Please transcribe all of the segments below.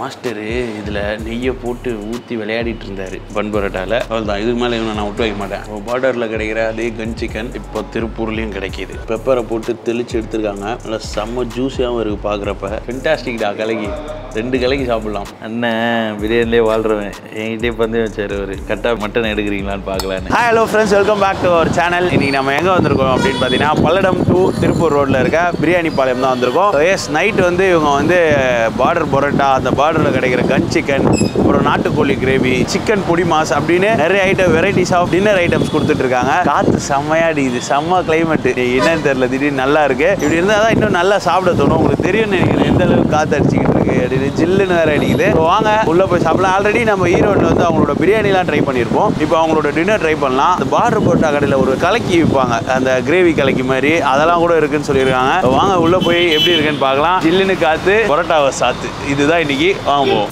Master இதில் நெய்யை போட்டு ஊற்றி விளையாடிட்டு இருந்தார் பன் பரோட்டாவில் அவ்வளோதான் இதுக்கு மேலே இவனை நான் விட்டு வைக்க மாட்டேன். பார்டரில் கிடைக்கிற அதே கன் சிக்கன் இப்போ திருப்பூர்லேயும் கிடைக்கிது. பெப்பரை போட்டு தெளிச்சு எடுத்துருக்காங்க. நல்லா செம்ம ஜூஸியாகவும் இருக்குது பார்க்குறப்ப ஃபென்டாஸ்டிக்டா கலகி ரெண்டு கலக்கி சாப்பிட்லாம். அண்ணன் பிரியாணிலே வாழ்றவன். என்கிட்டயே பந்தயம் வச்சாரு ஒரு கரெக்டாக மட்டன் எடுக்கிறீங்களான்னு பார்க்கலான்னு. Hi hello friends welcome back to our channel இன்னைக்கு நம்ம எங்கே வந்திருக்கோம் அப்படின்னு பார்த்தீங்கன்னா பல்லடம் டு திருப்பூர் ரோட்டில் இருக்க பிரியாணி பாளையம் தான் வந்திருக்கோம். எஸ் நைட் வந்து இவங்க வந்து பார்டர் பரோட்டா அந்த பார்டரில் கிடைக்கிற கன் சிக்கன் அப்புறம் நாட்டுக்கோழி கிரேவி சிக்கன் பொடி மாஸ் அப்படின்னு நிறைய item varieties of dinner items கொடுத்துட்டு இருக்காங்க. காற்று செம்மையா அடிக்குது செம்ம கிளைமேட் என்னன்னு தெரியல. திடீர்னு நல்லா இருக்கு. இப்படி இருந்தால் தான் இன்னும் நல்லா சாப்பிட தோணும். உங்களுக்கு தெரியும் நினைக்கிறேன். எந்த அளவுக்கு காற்று அடிச்சுக்கிட்டு இருக்கு அப்படின்னு. ஜில்லுன்னு வேற அடிக்குது. வாங்க உள்ள போய் சாப்பிடலாம். ஆல்ரெடி நம்ம ஈரோட்டில் வந்து அவங்களோட பிரியாணிலாம் ட்ரை பண்ணியிருப்போம் இப்போ அவங்களோட டின்னர் ட்ரை பண்ணலாம். அந்த பார்டர் போட்டா கடையில் ஒரு கலக்கி விற்பாங்க. அந்த கிரேவி கலக்கி மாதிரி. அதெல்லாம் கூட இருக்குன்னு சொல்லியிருக்காங்க. வாங்க உள்ள போய் எப்படி இருக்குன்னு பார்க்கலாம். ஜில்லுன்னு காத்து பரோட்டாவை சாத்து. இதுதான் இன்னைக்கு வாங்குவோம்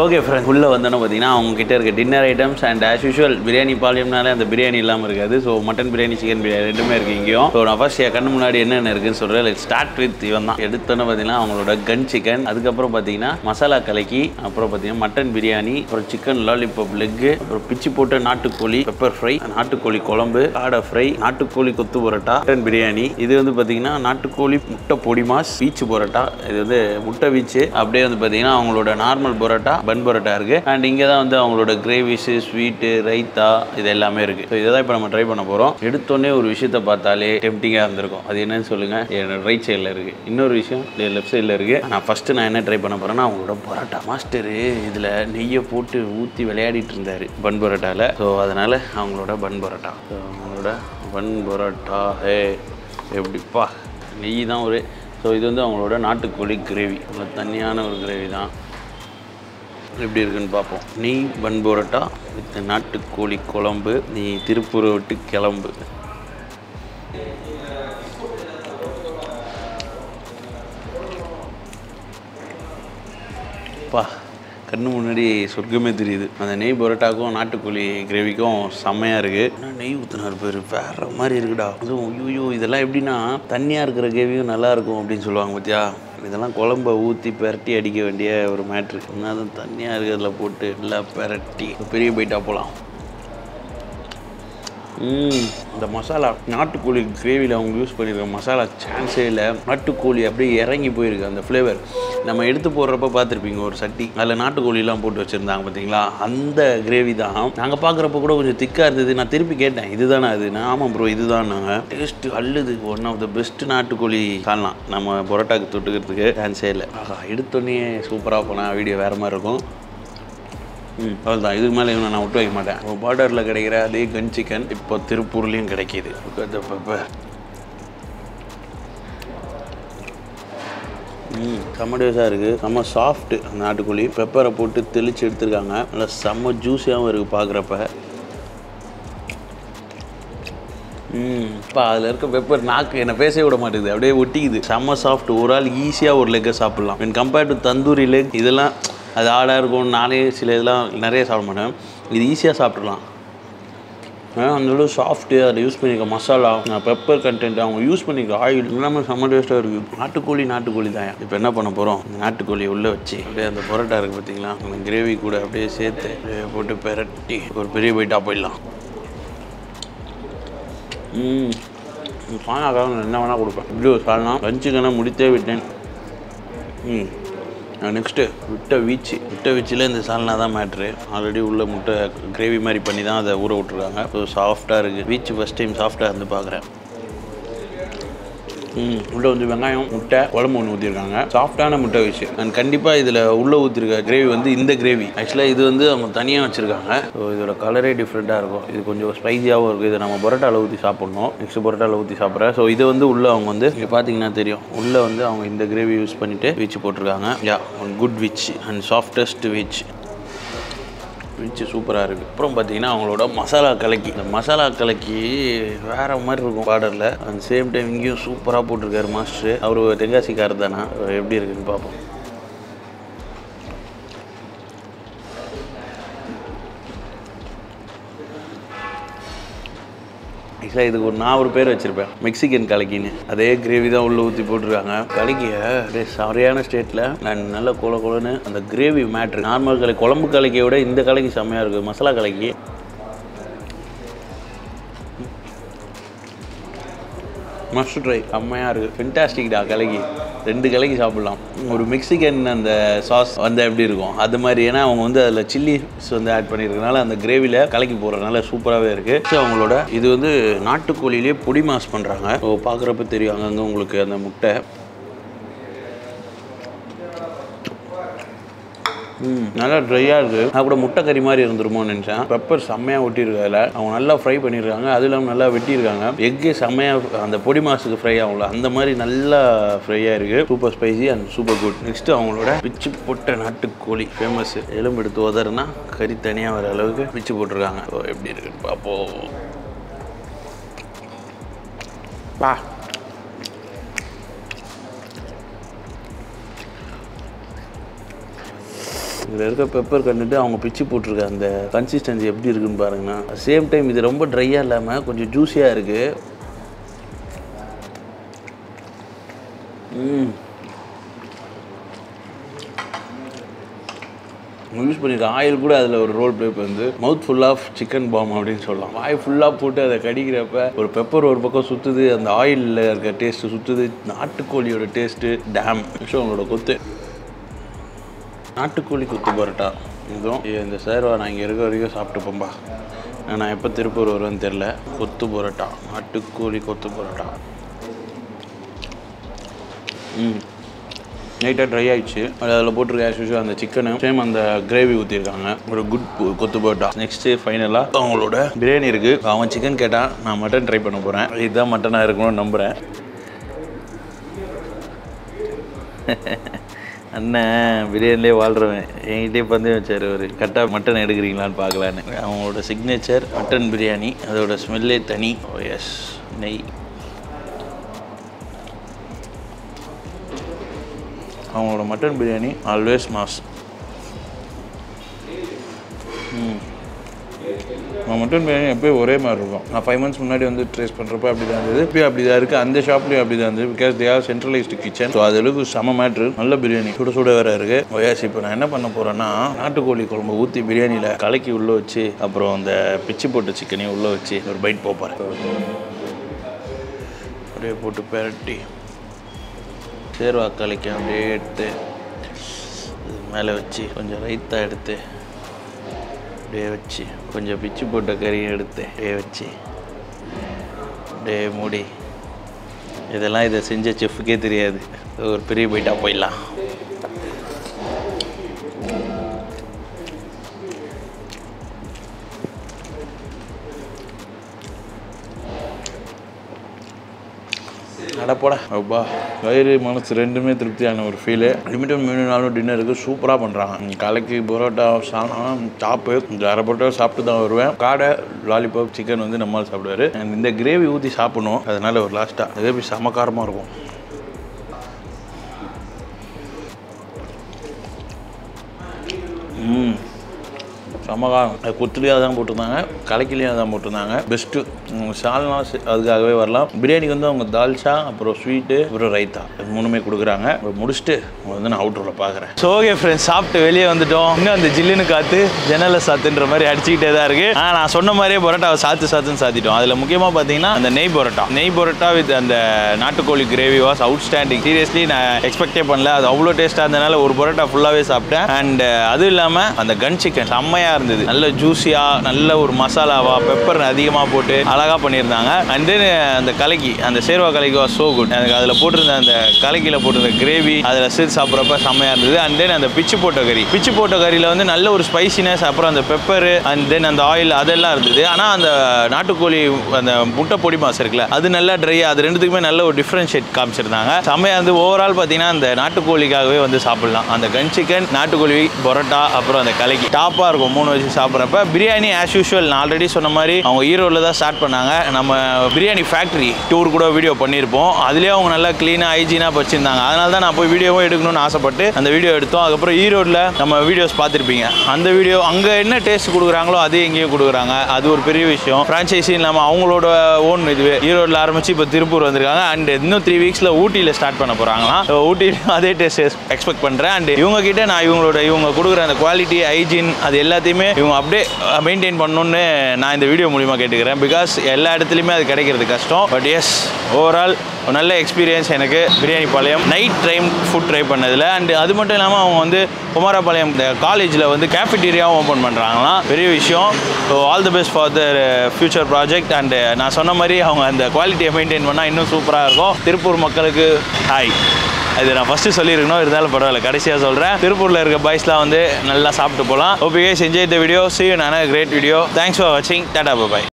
ஓகே ஃப்ரெண்ட் உள்ளே வந்தோன்னு பார்த்தீங்கன்னா அவங்க கிட்ட இருக்க dinner items and as usual biryani பாலியம்னாலே அந்த பிரியாணி இல்லாமல் இருக்காது. So mutton biryani chicken biryani ரெண்டுமே இருக்குது இங்கேயும். ஸோ நான் ஃபர்ஸ்ட் என் கண்ணு முன்னாடி என்னென்ன இருக்குன்னு சொல்கிறேன் லைக் ஸ்டார்ட் வித் இவன் தான். எடுத்தோன்னு பார்த்தீங்கன்னா அவங்களோட கன் சிக்கன் அதுக்கப்புறம் பார்த்தீங்கன்னா மசாலா கலக்கி அப்புறம் பார்த்தீங்கன்னா மட்டன் பிரியாணி அப்புறம் சிக்கன் லாலிபாப் லெக்கு அப்புறம் பிச்சு போட்ட நாட்டுக்கோழி பெப்பர் ஃப்ரை நாட்டுக்கோழி குழம்பு காடை ஃப்ரை நாட்டுக்கோழி கொத்து பரோட்டா மட்டன் பிரியாணி இது வந்து பார்த்தீங்கன்னா நாட்டுக்கோழி முட்டை பொடி மாஸ் பீச்சு பரோட்டா. இது வந்து முட்டை வீச்சு அப்படியே வந்து பார்த்தீங்கன்னா அவங்களோட நார்மல் பரோட்டா பன் பரோட்டா இருக்கு. அண்ட் இங்கே தான் வந்து அவங்களோட கிரேவிஸ் ஸ்வீட்டு ரைத்தா இது எல்லாமே இருக்கு. ஸோ இதை தான் இப்போ நம்ம ட்ரை பண்ண போகிறோம் எடுத்தோடனே ஒரு விஷயத்த பார்த்தாலே டெம்டிங்காக இருந்திருக்கும். அது என்னன்னு சொல்லுங்க. என்னோட ரைட் சைடில் இருக்கு. இன்னொரு விஷயம் லெஃப்ட் சைடில் இருக்கு. நான் ஃபர்ஸ்ட் நான் என்ன ட்ரை பண்ண போறேன்னா அவங்களோட பரோட்டா மாஸ்டரு இதில் நெய்யை போட்டு ஊற்றி விளையாடிட்டு இருந்தார் பன் பரோட்டாவில் ஸோ அதனால அவங்களோட பன் பரோட்டா ஸோ அவங்களோட பன் பரோட்டா ஹே எப்படிப்பா? நெய் தான் ஒரு ஸோ இது வந்து அவங்களோட நாட்டுக்கோழி கிரேவி தனியான ஒரு கிரேவி தான். எப்படி இருக்குன்னு பார்ப்போம். நெய் பன் பரோட்டா வித் நாட்டுக்கோழி குழம்பு நீ திருப்பூரை விட்டு கிளம்பு. கண்ணு முன்னாடி சொர்க்கமே தெரியுது. அந்த நெய் பரோட்டாக்கும் நாட்டுக்கோழி கிரேவிக்கும் செம்மையாக இருக்குது ஆனால் நெய் ஊற்றினார் பேர் வேற மாதிரி இருக்குடா. அதுவும் ஐயோ இதெல்லாம் எப்படின்னா தண்ணியாக இருக்கிற கிரேவியும் நல்லாயிருக்கும் அப்படின்னு சொல்லுவாங்க பார்த்தியா இதெல்லாம் குழம்ப ஊற்றி பெரட்டி அடிக்க வேண்டிய ஒரு மேட்ரு என்னதான் தண்ணியாக இருக்கிறதுல போட்டு நல்லா பெரட்டி பெரிய பைட்டா போகலாம் இந்த மசாலா நாட்டுக்கோழி கிரேவியில் அவங்க யூஸ் பண்ணியிருக்க மசாலா சான்ஸே இல்லை. நாட்டுக்கோழி அப்படியே இறங்கி போயிருக்கு அந்த ஃப்ளேவர் நம்ம எடுத்து போடுறப்ப பார்த்துருப்பீங்க ஒரு சட்டி. அதில் நாட்டுக்கோழிலாம் போட்டு வச்சுருந்தாங்க பார்த்தீங்களா அந்த கிரேவி தான். நாங்கள் பார்க்குறப்ப கூட கொஞ்சம் திக்காக இருந்தது. நான் திருப்பி கேட்டேன் இதுதானே அது நான் ஆமாம் ப்ரோ இதுதான் நாங்கள் டேஸ்ட்டு அல்லுது ஒன் ஆஃப் த பெஸ்ட் நாட்டுக்கோழி காணலாம் நம்ம பரோட்டாக்கு தொட்டுக்கிறதுக்கு சான்ஸே இல்லை. ஆஹா எடுத்தோடனே சூப்பராக போனால் வீடியோ வேறு மாதிரி இருக்கும். ம் அவ்வளோதான் இதுக்கு மேலே இவனை நான் விட்டு வைக்க மாட்டேன். பார்டரில் கிடைக்கிற அதே கன் சிக்கன் இப்போ திருப்பூர்லேயும் கிடைக்கிது. பெப்பர் ம் செம்ம இருக்குது செம்ம சாஃப்ட்டு நாட்டுக்கோழி. பெப்பரை போட்டு தெளித்து எடுத்துருக்காங்க. நல்லா செம்ம ஜூஸியாகவும் இருக்குது பார்க்குறப்ப ம் இப்போ அதில் இருக்க பெப்பர் நாக்கு என்னை பேசவே விட மாட்டேங்குது. அப்படியே ஒட்டிக்குது. செம்ம சாஃப்ட் ஒரு ஆள் ஈஸியாக ஒரு லெக்கை சாப்பிட்லாம். என் கம்பேர்ட் டு தந்தூரி லெக் இதெல்லாம் அது ஆடாக இருக்கும் நானே சில இதெல்லாம் நிறைய சாப்பிட மாட்டேன். இது ஈஸியாக சாப்பிட்றலாம் ஏன்னா அந்த சாஃப்ட்டு அதை யூஸ் பண்ணிக்க மசாலா பெப்பர் கண்டென்ட் அவங்க யூஸ் பண்ணிக்க ஆயில் எல்லாமே செம்ம டேஸ்ட்டாக இருக்குது நாட்டுக்கோழி நாட்டுக்கோழி தான். இப்போ என்ன பண்ண போகிறோம் நாட்டுக்கோழி உள்ளே வச்சு அப்படியே அந்த பரோட்டா இருக்குது பார்த்தீங்களா? அந்த கிரேவி கூட அப்படியே சேர்த்து அப்படியே போட்டு பெரட்டி ஒரு பெரிய பைட்டாக போயிடலாம். ம். சாணாக்காக என்ன வேணால் கொடுப்பேன். இப்படி ஒரு சால்னா லஞ்சுக்கான முடித்தே விட்டேன். ம். நெக்ஸ்ட்டு விட்ட வீச்சு. விட்ட வீச்சில் இந்த சால்னா தான் மேட்ரு ஆல்ரெடி உள்ள முட்டை கிரேவி மாதிரி பண்ணி தான் அதை ஊற விட்ருக்காங்க ஸோ சாஃப்டாக இருக்குது வீச்சு ஃபஸ்ட் டைம் சாஃப்டாக இருந்து பார்க்குறேன். உள்ள வந்து வெங்காயம் முட்டை குழம்பு ஒன்று ஊற்றிருக்காங்க சாஃப்டான முட்டை வச்சு. அண்ட் கண்டிப்பாக இதில் உள்ளே ஊற்றிருக்க கிரேவி வந்து இந்த கிரேவி ஆக்சுவலாக இது வந்து அவங்க தனியாக வச்சுருக்காங்க. ஸோ இதோட கலரே டிஃப்ரெண்ட்டாக இருக்கும். இது கொஞ்சம் ஸ்பைஸியாகவும் இருக்குது இதை நம்ம பரோட்டாவில் ஊற்றி சாப்பிட்ணும். நெக்ஸ்ட் பரோட்டாவில் ஊற்றி சாப்பிட்றேன். ஸோ இதை வந்து உள்ளே அவங்க வந்து இங்கே பார்த்தீங்கன்னா தெரியும். உள்ளே வந்து அவங்க இந்த கிரேவி யூஸ் பண்ணிவிட்டு வீச்சு போட்டிருக்காங்க. Yeah one good which and softest விச் விச்சு சூப்பராக இருக்குது அப்புறம் பார்த்தீங்கன்னா அவங்களோட மசாலா கலக்கி. இந்த மசாலா கலக்கி வேறு மாதிரி இருக்கும் பார்டரில் அந்த சேம் டைம் இங்கேயும் சூப்பராக போட்டிருக்காரு மாஸ்டர் அவர் தென்காசிக்காரர் தானே எப்படி இருக்குன்னு பார்ப்போம் ஆக்சுவலாக இதுக்கு ஒரு நான் ஒரு பேர் வச்சுருப்பேன். மெக்சிகன் கலக்கின்னு. அதே கிரேவி தான் உள்ளே ஊற்றி போட்டிருக்காங்க. கலக்கிய அப்படியே சரியான ஸ்டேட்டில் நான் நல்ல கொல கொலன்னு அந்த கிரேவி மேட்ரு நார்மல் கலை குழம்பு கலக்கியை விட இந்த கலக்கி செம்மையாக இருக்குது மசாலா கலக்கி. மஸ்ட் ட்ரை செம்மையாக இருக்குது ஃபென்டாஸ்டிக்டா கலகி ரெண்டு கலகி சாப்பிட்லாம். ஒரு மெக்சிகன் அந்த சாஸ் வந்தால் எப்படி இருக்கும்? அது மாதிரி ஏன்னா அவங்க வந்து அதில் சில்லிஸ் வந்து ஆட் பண்ணியிருக்கனால அந்த கிரேவியில் கலக்கி போடுறதுனால சூப்பராகவே இருக்குது ஸோ அவங்களோட இது வந்து நாட்டுக்கோழிலேயே பொடி மாஸ் பண்ணுறாங்க ஸோ பார்க்குறப்ப தெரியும் அங்கங்கே உங்களுக்கு அந்த முட்டை நல்லா ட்ரையாக இருக்குது நான் கூட முட்டை கறி மாதிரி இருந்துருமோன்னு நினச்சேன். பெப்பர் செம்மையாக ஒட்டியிருக்கு அதில் அவங்க நல்லா ஃப்ரை பண்ணியிருக்காங்க. அது இல்லாமல் நல்லா வெட்டியிருக்காங்க. எக்கு செம்மையாக அந்த பொடி மாசுக்கு ஃப்ரை ஆகும்ல. அந்த மாதிரி நல்லா ஃப்ரையாக இருக்குது super spicy and super good next அவங்களோட பிச்சு போட்ட நாட்டுக்கோழி. ஃபேமஸ் எலும்பு எடுத்து உதறனா கறி தனியாக வர அளவுக்கு பிச்சு போட்டிருக்காங்க. எப்படி இருக்குன்னு பார்ப்போம். பா இதில் இருக்க பெப்பர் கண்டுட்டு அவங்க பிச்சு போட்டிருக்க அந்த கன்சிஸ்டன்சி எப்படி இருக்குன்னு பாருங்கண்ணா. சேம் டைம் இது ரொம்ப ட்ரையாக இல்லாமல் கொஞ்சம் ஜூஸியாக இருக்குது யூஸ் பண்ணிட்டு ஆயில் கூட அதில் ஒரு ரோல் ப்ளே வந்து mouth full of chicken bomb அப்படின்னு சொல்லலாம். வாய் ஃபுல்லாக போட்டு அதை கடிக்கிறப்ப ஒரு பெப்பர் ஒரு பக்கம் சுற்றுது அந்த ஆயிலில் இருக்க டேஸ்ட்டு சுற்றுது நாட்டுக்கோழியோட டேஸ்ட்டு டேம் ஸோ அவங்களோட கொத்து. நாட்டுக்கோழி கொத்து பரோட்டா. இதுவும் இந்த சேர்வா நான் இங்கே இருக்க வரைக்கும் சாப்பிட்டு போம்பா நான் எப்போ திருப்பூர் வருவேன்னு தெரில கொத்து பரோட்டா. நாட்டுக்கோழி கொத்து பரோட்டா. ம். லைட்டாக ட்ரை ஆயிடுச்சு. அதில் போட்டிருக்க ஆஸ் யூஸ்வல் அந்த சிக்கனு சேம் அந்த கிரேவி ஊற்றிருக்காங்க ஒரு குட் கொத்து பரோட்டா. நெக்ஸ்ட்டு ஃபைனலாக அவங்களோட பிரியாணி இருக்குது அவன் சிக்கன் கேட்டால் நான் மட்டன் ட்ரை பண்ண போகிறேன் இதுதான் மட்டனாக இருக்கணும்னு நம்புகிறேன் அண்ணன் பிரியாணிலே வாழ்கிறவன் என்கிட்டயே பந்தயம் வச்சார் ஒரு கரெக்டாக மட்டன் எடுக்கிறீங்களான்னு பார்க்கலான்னு. அவங்களோட சிக்னேச்சர் மட்டன் பிரியாணி அதோட ஸ்மெல்லே தனி. Oh, எஸ் நெய். அவங்களோட mutton biryani always mass mutton biryani எப்பயும் ஒரே மாதிரி இருக்கும். நான் ஃபைவ் மந்த்ஸ் முன்னாடி வந்து ட்ரேஸ் பண்ணுறப்ப அப்படி தான் இருந்தது. இப்போ அப்படி தான் இருக்குது அந்த ஷாப்லேயும் அப்படி தான் இருந்தது. Because they are centralised kitchen so அது அளவுக்கு செம மேட்ரு நல்ல பிரியாணி சுட சுட வேறு இருக்குது ஒயாசி இப்போ நான் என்ன பண்ண போகிறேன்னா நாட்டுக்கோழி குழம்பு ஊற்றி பிரியாணியில் கலக்கி உள்ளே வச்சு அப்புறம் அந்த பிச்சு போட்ட சிக்கனையும் உள்ளே வச்சு ஒரு பைட் போகிறேன் அப்படியே போட்டு பெரட்டி சேர்வா கலக்கி அப்படியே எடுத்து மேலே வச்சு கொஞ்சம் ரைத்தாக எடுத்து அப்படியே வச்சு கொஞ்சம் பிச்சு போட்ட கறியும் எடுத்து அப்படியே வச்சு அப்படியே மூடி. இதெல்லாம் இதை செஞ்ச செஃப்புக்கே தெரியாது. ஒரு பெரிய போயிட்டா போயிடலாம். அடப்போடா அப்பா வயிறு மனசு ரெண்டுமே திருப்தியான ஒரு ஃபீலு லிமிட்டட் மூணு நாளும் டின்னருக்கு சூப்பராக பண்ணுறாங்க கலக்கி பரோட்டா சாணம் சாப்பு இந்த அரை பரோட்டா சாப்பிட்டு தான் வருவேன். காடை லாலிபாப் சிக்கன் வந்து நம்மளால் சாப்பிடுவார். இந்த கிரேவி ஊற்றி சாப்பிடணும். அதனால ஒரு லாஸ்ட்டாக கிரேவி சமக்காரமாக இருக்கும். சமகாரம் அது கொத்துலேயே தான் போட்டிருந்தாங்க கலக்கிலையும் தான் போட்டிருந்தாங்க. பெஸ்ட்டு சால்னா அதுக்காகவே வரலாம். பிரியாணிக்கு வந்து அவங்க தால்ச்சா அப்புறம் ஸ்வீட்டு அப்புறம் ரைத்தா. இது மூணுமே கொடுக்குறாங்க. முடிச்சுட்டு வந்து நான் அவுட்டரில் பார்க்குறேன். ஸோ ஓகே ஃப்ரெண்ட்ஸ் சாப்பிட்டு வெளியே வந்துட்டோம். இன்னும் அந்த ஜில்லுன்னு காற்று ஜன்னலை சாத்துன்ற மாதிரி அடிச்சுக்கிட்டே தான் இருக்குது ஆனால் நான் சொன்ன மாதிரியே பரோட்டாவை சாத்து சாத்துன்னு சாத்திட்டோம். அதில் முக்கியமாக பார்த்தீங்கன்னா அந்த நெய் பரோட்டா. நெய் பரோட்டா வித் அந்த நாட்டுக்கோழி gravy was outstanding seriously நான் எக்ஸ்பெக்டே பண்ணல. அது அவ்வளோ டேஸ்ட்டாக இருந்தனால ஒரு பரோட்டா ஃபுல்லாகவே சாப்பிட்டேன். அண்ட் அதுவும் இல்லாமல் அந்த கன் சிக்கன் செம்மையாக இருந்தது. நல்ல ஜூஸியாக நல்ல ஒரு மசாலாவா பெப்பர் அதிகமாக போட்டு அழகாக பண்ணியிருந்தாங்க. அண்ட் தென் அந்த கலக்கி அந்த சேர்வா கலக்கி வாஸ் ஸோ குட் எனக்கு அதில் போட்டிருந்த அந்த கலக்கியில் போட்டிருந்த கிரேவி அதில் சிறு சாப்பிட்றப்ப செம்மையாக இருந்தது. அண்ட் தென் அந்த பிச்சு போட்ட கறி. பிச்சு போட்ட கறியில் வந்து நல்ல ஒரு ஸ்பைசினஸ் அப்புறம் அந்த பெப்பர் அண்ட் தென் அந்த ஆயில் அதெல்லாம் இருந்தது. ஆனால் அந்த நாட்டுக்கோழி அந்த முட்டை பொடி மாசு இருக்குல்ல அது நல்லா ட்ரை அது ரெண்டுத்துக்குமே நல்ல ஒரு டிஃப்ரென்ஷியேட் காமிச்சிருந்தாங்க. செம்மையாக வந்து ஓவரால் பார்த்தீங்கன்னா அந்த நாட்டுக்கோழிக்காகவே வந்து சாப்பிடலாம். அந்த கன் சிக்கன் நாட்டுக்கோழி பரோட்டா அப்புறம் அந்த கலக்கி. டாப்பாக இருக்கும் மூணு வச்சு சாப்பிட்றப்ப பிரியாணி ஆஸ் யூஷுவல் நான் ஆல்ரெடி சொன்ன மாதிரி அவங்க ஈரோடில் தான் ஸ்டார்ட் பண்ணாங்க. நம்ம பிரியாணி ஃபேக்ட்ரி டூர் கூட வீடியோ பண்ணியிருப்போம். அதுலேயே அவங்க நல்லா க்ளீனாக ஹைஜீனாக வச்சுருந்தாங்க. அதனால தான் நான் போய் வீடியோவும் எடுக்கணும்னு ஆசைப்பட்டு அந்த வீடியோ எடுத்தோம். அதுக்கப்புறம் ஈரோடில் நம்ம வீடியோஸ் பார்த்துருப்பீங்க. அந்த வீடியோ அங்கே என்ன டேஸ்ட் கொடுக்குறாங்களோ அதே எங்கேயும் கொடுக்குறாங்க. அது ஒரு பெரிய விஷயம். ஃப்ரான்ச்சைஸி இல்லாமல் அவங்களோட ஓன் இதுவே. ஈரோடில் ஆரம்பித்து இப்போ திருப்பூர் வந்திருக்காங்க. அண்ட் இன்னும் த்ரீ வீக்ஸில் ஊட்டியில் ஸ்டார்ட் பண்ண போகிறாங்களாம் ஸோ ஊட்டியில் அதே டேஸ்ட் எக்ஸ்பெக்ட் பண்ணுறேன் அண்ட் இவங்க கிட்ட நான் இவங்களோட இவங்க கொடுக்குற அந்த குவாலிட்டி ஹைஜீன் அது எல்லாத்தையும் இவங்க அப்படியே மெயின்டைன் பண்ணணும்னு நான் இந்த வீடியோ மூலிமா கேட்டுக்கிறேன். பிகாஸ் எல்லா இடத்துலையுமே அது கிடைக்கிறது கஷ்டம். பட் எஸ் ஓவரால் ஒரு நல்ல எக்ஸ்பீரியன்ஸ் எனக்கு. Biryani Palayam night time food try பண்ணதில். அண்ட் அது மட்டும் இல்லாமல் அவங்க வந்து குமாரபாளையம் இந்த காலேஜில் வந்து கேஃபிட்டீரியாவும் ஓப்பன் பண்ணுறாங்களாம் பெரிய விஷயம். So all the best for their future project and நான் சொன்ன மாதிரி அவங்க அந்த குவாலிட்டியை மெயின்டைன் பண்ணால் இன்னும் சூப்பராக இருக்கும். திருப்பூர் மக்களுக்கு ஹாய் இது நான் ஃபஸ்ட்டு சொல்லியிருக்கணும் இருந்தாலும் பரவாயில்ல. கடைசியாக சொல்கிறேன் திருப்பூரில் இருக்க பாய்ஸ்லாம் வந்து நல்லா சாப்பிட்டு போகலாம் ஓகே செஞ்சு இந்த வீடியோ சி நான் கிரேட் வீடியோ தேங்க்ஸ் ஃபார் வாட்சிங் டாடா பாய்